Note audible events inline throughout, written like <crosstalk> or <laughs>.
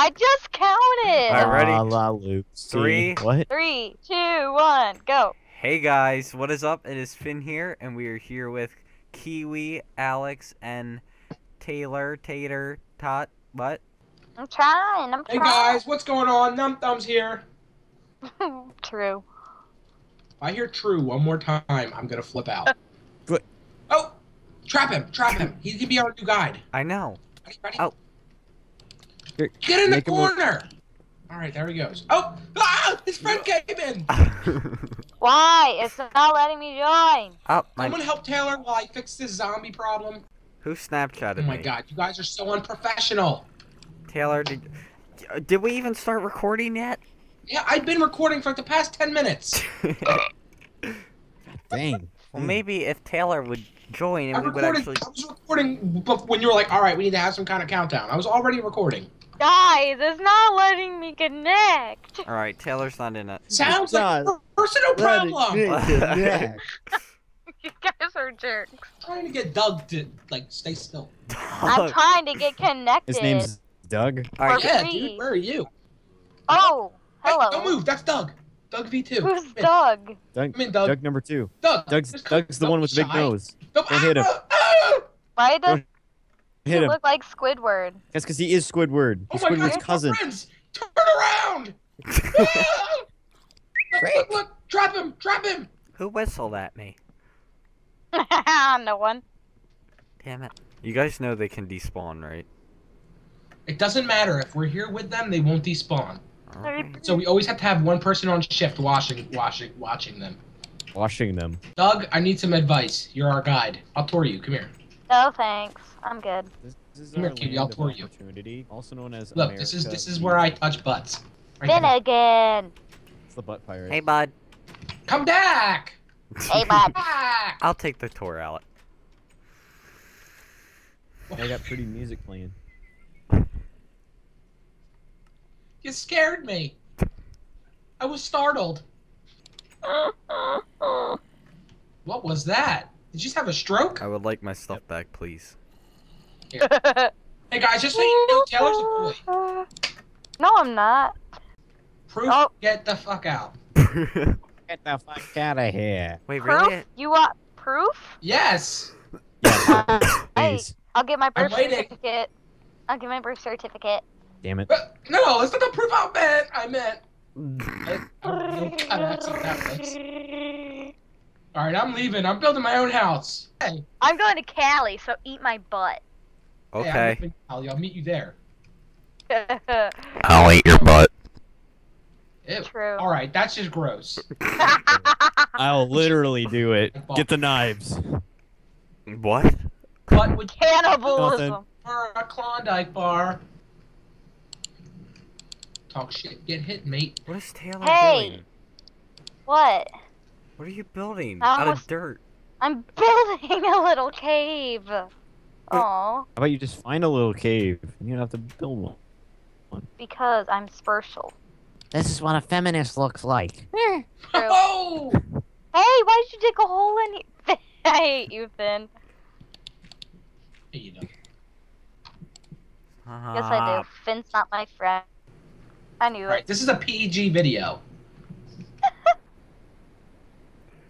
I just counted. All right, ready? La la Luke. Three. What? Three, two, one, go. Hey guys, what is up? It is Finn here, and we are here with Kiwi, Alex, and Taylor, Tater, Tot. What? I'm trying. I'm trying. Hey guys, what's going on? Numb Thumbs here. <laughs> True. If I hear true one more time, I'm gonna flip out. <laughs> Good. Oh! Trap him! Trap him! He's gonna be our new guide. I know. Ready, ready? Oh. Here, Get in the make him look- corner! Alright, there he goes. Oh! Ah! His friend came in! <laughs> Why? It's not letting me join. oh, my. Someone help Taylor while I fix this zombie problem. Who Snapchatted me? Oh my me? god, you guys are so unprofessional. Taylor, did did we even start recording yet? Yeah, I've been recording for like the past 10 minutes. <laughs> Dang. well, maybe if Taylor would join, I and we would actually. I was recording bef- when you were like, alright, we need to have some kind of countdown. I was already recording. Guys, it's not letting me connect. All right, Taylor's not in it. Sounds like a personal problem. yeah. <laughs> you guys are jerks. trying to get Doug to like stay still. I'm trying to get connected. His name's Doug. All right, For Yeah, free. dude, where are you? Oh, Hey, hello. don't move. That's Doug. Doug V2. Who's Come. Doug? Doug. Come in, Doug. Doug number two. Doug. Doug's Doug's the don't one with the big nose. Don't, Don't hit him. Ah! Why does Don't he Hit him. look like Squidward? That's because he is Squidward. Oh He's my god, Squidward's it's cousin. friends. Turn around. Ah! <laughs> look, look, look. Trap him. Trap him. Who whistled at me? <laughs> no one. Damn it! You guys know they can despawn, right? It doesn't matter. If we're here with them, they won't despawn. Alright. So we always have to have one person on shift washing, washing, watching them. Washing them. Doug, I need some advice. You're our guide. I'll tour you. Come here. No thanks. I'm good. This, this is Come our here, Kiwi, land I'll of tour you. opportunity, also known as Look, this is this is where I touch butts. Right Finn there. again. It's the butt pirate. Hey, bud. Come back. Hey, bud. I'll take the tour, Alex. I got pretty music playing. You scared me. I was startled. <laughs> What was that? Did you just have a stroke? I would like my stuff back, please. <laughs> Hey guys, just so you know, Taylor's a boy. <laughs> No, I'm not. Proof, Oh. get the fuck out. <laughs> Get the fuck out of here. Wait, Proof? really? You want proof? Yes. Yeah, Hey, please. I'll get my birth waiting. certificate. I'll get my birth certificate. Damn it. But, no, it's not the proof I meant. I meant. I, I accept that place. All right, I'm leaving. I'm building my own house. Hey, I'm going to Cali, so eat my butt. hey, I'm Okay. moving Cali. I'll meet you there. <laughs> I'll eat your butt. Ew. True. All right, that's just gross. <laughs> I'll literally do it. Get the knives. What? What would you Cannibalism. for a Klondike bar? Talk shit, get hit, mate. What is Taylor Hey. doing? What? What are you building? I Out of dirt. I'm building <laughs> a little cave. Oh, How about you just find a little cave? You don't have to build one. because I'm special. This is what a feminist looks like. <laughs> Oh! <laughs> Hey, why did you dig a hole in here? I hate you, Finn. Hey, you know. Yes, I do. Uh-huh. Finn's not my friend. I knew Right, it. this is a PG video.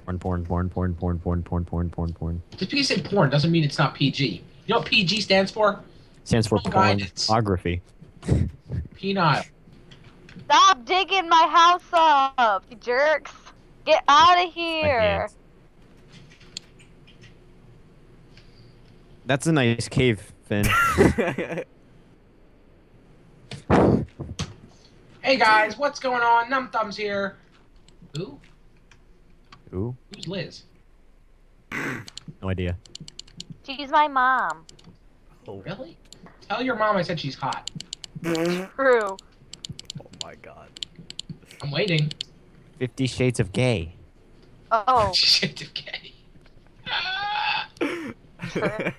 Porn, porn, porn, porn, porn, porn, porn, porn, porn, porn. Just because you say porn doesn't mean it's not PG. You know what PG stands for? Stands for Oh, pornography. Penile. Stop digging my house up, you jerks. Get out of here. That's a nice cave, Finn. <laughs> Hey guys, what's going on? Numb Thumbs here. Who? Ooh, Who's Liz? no idea. She's my mom. Oh, Really? Tell your mom I said she's hot. True. oh my god. I'm waiting. Fifty Shades of Gay. Oh, <laughs> Shades of <laughs> Sure.